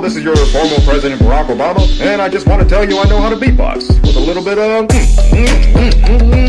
This is your former President Barack Obama, and I just want to tell you I know how to beatbox with a little bit of. Mm, mm, mm,